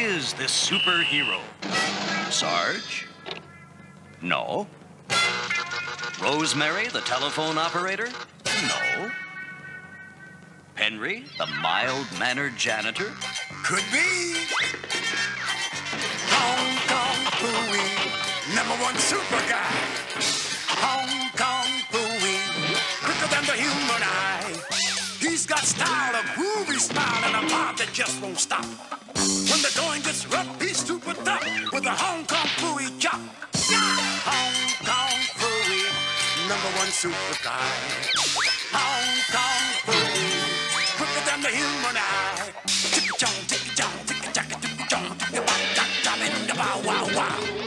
is this superhero? Sarge? No. Rosemary, the telephone operator? No. Henry, the mild mannered janitor? Could be. Hong Kong Phooey, number one super guy. Hong Kong Phooey, quicker than the human eye. He's got style, a groovy smile, and a heart that just won't stop super guy. Hong Kong Phooey, quicker than the human eye. Tick-a-chong, tick-a-chong, tick-a-chong, tick-a-chong, tick-a-chong, tick-a-chong, tick-a-chong, tick-a-chong, tick-a-chong, tick-a-chong, tick-a-chong, tick-a-chong, tick-a-chong, tick-a-chong, tick-a-chong,